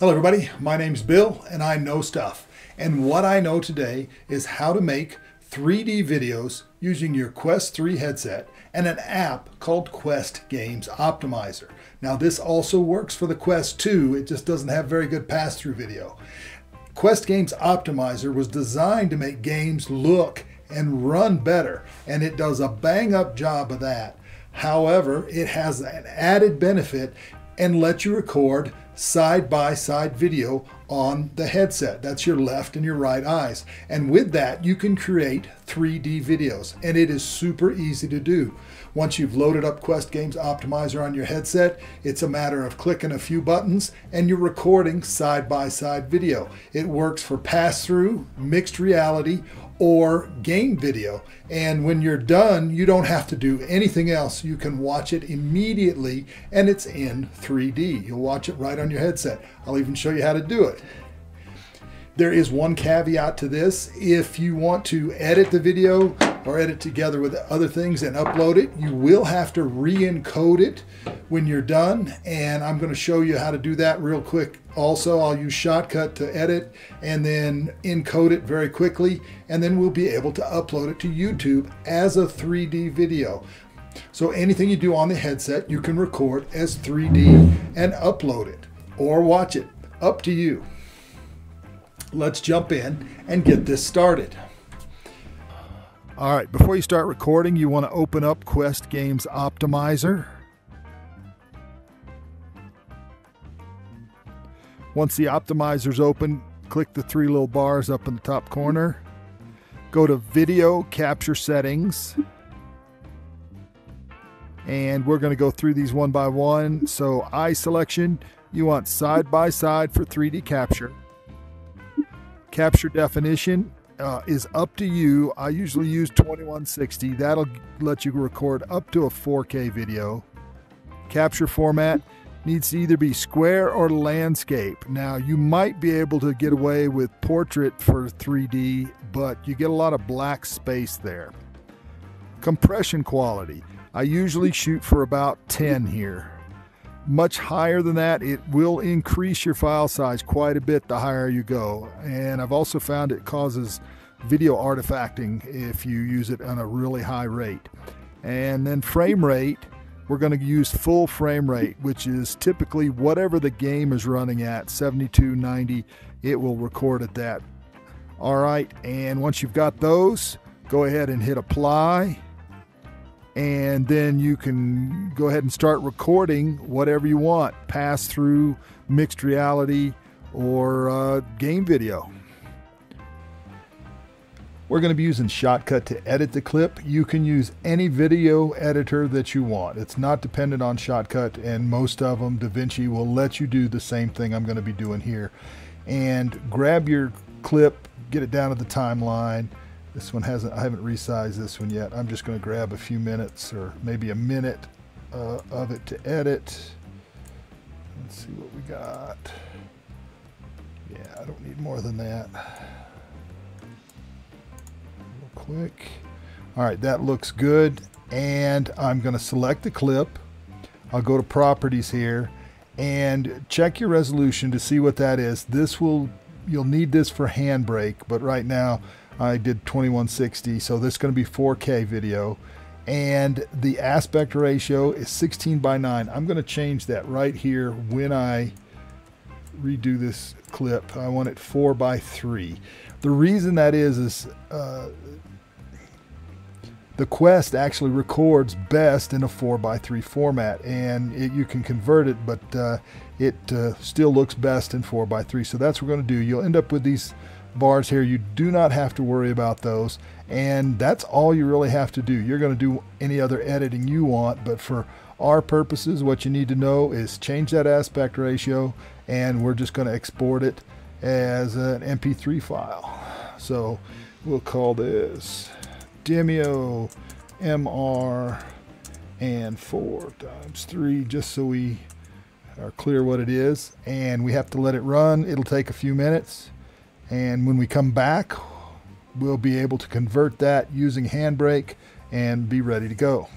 Hello everybody, my name's Bill and I know stuff. And what I know today is how to make 3D videos using your Quest 3 headset and an app called Quest Games Optimizer. Now this also works for the Quest 2, it just doesn't have very good pass-through video. Quest Games Optimizer was designed to make games look and run better, and it does a bang up job of that. However, it has an added benefit and lets you record side by side video on the headset. That's your left and your right eyes. And with that, you can create 3D videos, and it is super easy to do. Once you've loaded up Quest Games Optimizer on your headset, it's a matter of clicking a few buttons and you're recording side by side video. It works for pass through, mixed reality, or game video. And when you're done, you don't have to do anything else. You can watch it immediately and it's in 3D. You'll watch it right on your headset. I'll even show you how to do it. There is one caveat to this. If you want to edit the video or edit together with other things and upload it, you will have to re-encode it when you're done. And I'm going to show you how to do that real quick. Also, I'll use Shotcut to edit and then encode it very quickly. And then we'll be able to upload it to YouTube as a 3D video. So anything you do on the headset, you can record as 3D and upload it or watch it. Up to you let's jump in and get this started. All right, before you start recording, you want to open up Quest Games Optimizer. Once the optimizer's open, click the three little bars up in the top corner. Go to Video Capture Settings. And we're going to go through these one by one. So, eye selection, you want side by side for 3D capture. Capture definition uh, is up to you. I usually use 2160. That'll let you record up to a 4K video. Capture format needs to either be square or landscape. Now, you might be able to get away with portrait for 3D, but you get a lot of black space there. Compression quality. I usually shoot for about 10 here much higher than that, it will increase your file size quite a bit the higher you go. And I've also found it causes video artifacting if you use it on a really high rate. And then frame rate, we're going to use full frame rate, which is typically whatever the game is running at 72, 90, it will record at that. All right, and once you've got those, go ahead and hit apply and then you can go ahead and start recording whatever you want pass through mixed reality or uh, game video we're going to be using Shotcut to edit the clip. You can use any video editor that you want. It's not dependent on Shotcut, and most of them, DaVinci, will let you do the same thing I'm going to be doing here. And grab your clip, get it down to the timeline, this one hasn't, I haven't resized this one yet. I'm just going to grab a few minutes or maybe a minute uh, of it to edit. Let's see what we got. Yeah, I don't need more than that. Real quick. All right, that looks good. And I'm going to select the clip. I'll go to properties here and check your resolution to see what that is. This will, you'll need this for handbrake, but right now I did 2160, so this is going to be 4K video. And the aspect ratio is 16 by 9. I'm going to change that right here when I redo this clip. I want it 4 by 3. The reason that is is uh, the Quest actually records best in a 4 by 3 format, and it, you can convert it, but uh, it uh, still looks best in 4 by 3 So that's what we're going to do. You'll end up with these bars here. You do not have to worry about those. And that's all you really have to do. You're going to do any other editing you want, but for our purposes, what you need to know is change that aspect ratio, and we're just going to export it as an MP3 file. So we'll call this Demio MR and 4 times 3 just so we are clear what it is. And we have to let it run. It'll take a few minutes. And when we come back, we'll be able to convert that using Handbrake and be ready to go.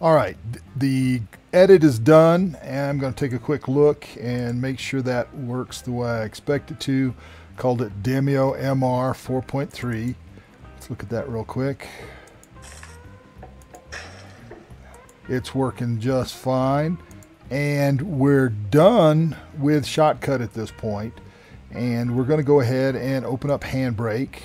All right, the edit is done, and I'm going to take a quick look and make sure that works the way I expect it to. Called it Demio MR 4.3. Let's look at that real quick. It's working just fine. And we're done with Shotcut at this point. And we're going to go ahead and open up Handbrake.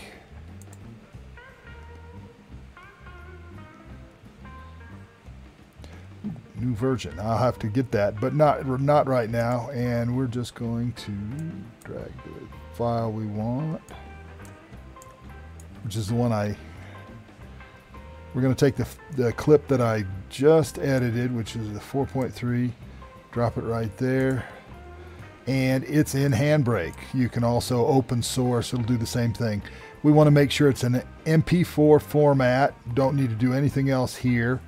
new version. I'll have to get that, but not not right now. And we're just going to drag the file we want, which is the one I. We're going to take the, the clip that I just edited, which is the 4.3, drop it right there. And it's in Handbrake. You can also open source, it'll do the same thing. We want to make sure it's an MP4 format. Don't need to do anything else here.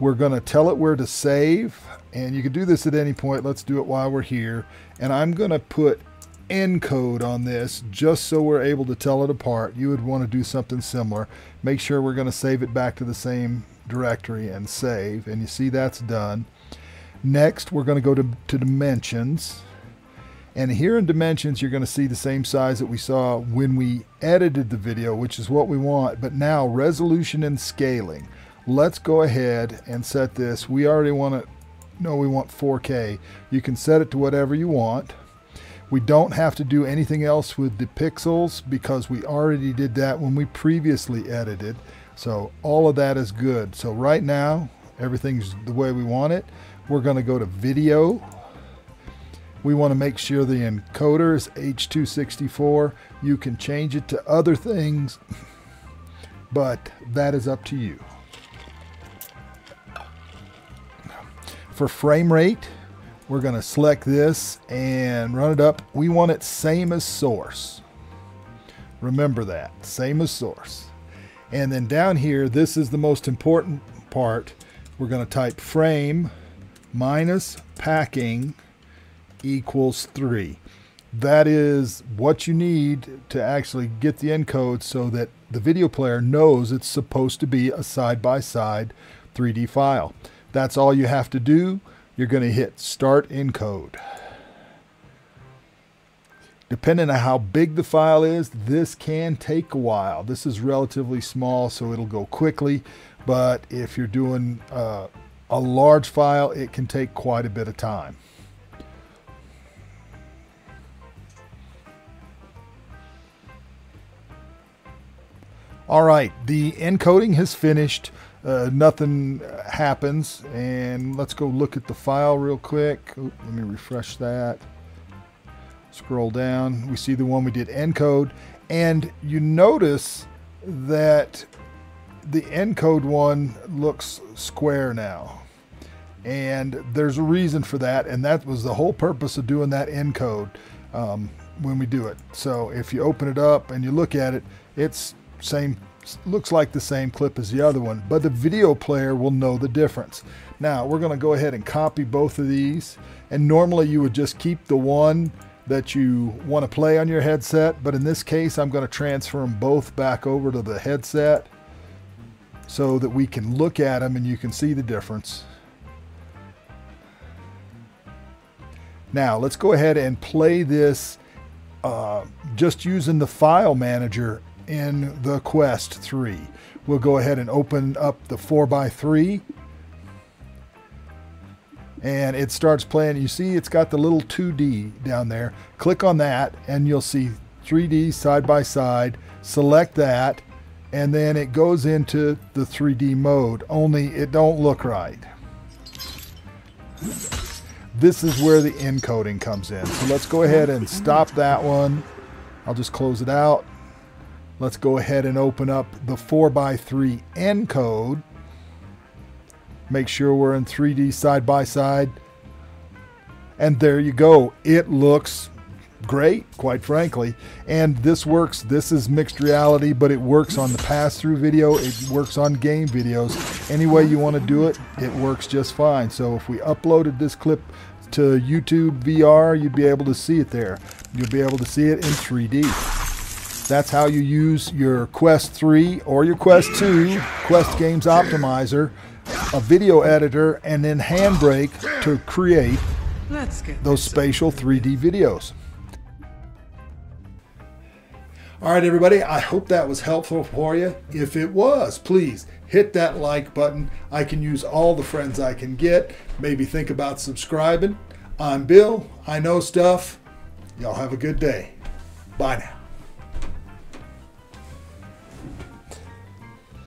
We're going to tell it where to save, and you can do this at any point. Let's do it while we're here. And I'm going to put encode on this just so we're able to tell it apart. You would want to do something similar. Make sure we're going to save it back to the same directory and save. And you see that's done. Next, we're going to go to, to dimensions. And here in dimensions, you're going to see the same size that we saw when we edited the video, which is what we want. But now resolution and scaling let's go ahead and set this. We already want it, no, we want 4K. You can set it to whatever you want. We don't have to do anything else with the pixels because we already did that when we previously edited. So all of that is good. So right now, everything's the way we want it. We're going to go to video. We want to make sure the encoder is H264. You can change it to other things, but that is up to you. For frame rate, we're going to select this and run it up. We want it same as source. Remember that, same as source. And then down here, this is the most important part. We're going to type frame minus packing equals 3. That is what you need to actually get the encode so that the video player knows it's supposed to be a side-by-side -side 3D file. That's all you have to do. You're going to hit Start Encode. Depending on how big the file is, this can take a while. This is relatively small, so it'll go quickly. But if you're doing uh, a large file, it can take quite a bit of time. All right, the encoding has finished uh, nothing happens. And let's go look at the file real quick. let me refresh that. Scroll down. We see the one we did encode. And you notice that the encode one looks square now. And there's a reason for that. And that was the whole purpose of doing that encode um, when we do it. So if you open it up and you look at it, it's same looks like the same clip as the other one, but the video player will know the difference. Now we're going to go ahead and copy both of these. And normally you would just keep the one that you want to play on your headset, but in this case I'm going to transfer them both back over to the headset so that we can look at them and you can see the difference. Now let's go ahead and play this uh, just using the file manager in the Quest 3. We'll go ahead and open up the 4x3 and it starts playing. You see it's got the little 2D down there. Click on that and you'll see 3D side by side. Select that and then it goes into the 3D mode, only it don't look right. This is where the encoding comes in. So let's go ahead and stop that one. I'll just close it out. Let's go ahead and open up the 4x3 encode. Make sure we're in 3D side by side. And there you go. It looks great, quite frankly. And this works. This is mixed reality, but it works on the pass-through video. It works on game videos. Any way you want to do it, it works just fine. So if we uploaded this clip to YouTube VR, you'd be able to see it there. You'll be able to see it in 3D. That's how you use your Quest 3 or your Quest 2 Quest Games Optimizer a video editor, and then Handbrake to create Let's get those spatial 3D videos. All right, everybody, I hope that was helpful for you. If it was, please hit that like button. I can use all the friends I can get. Maybe think about subscribing. I'm Bill. I know stuff. Y'all have a good day. Bye now.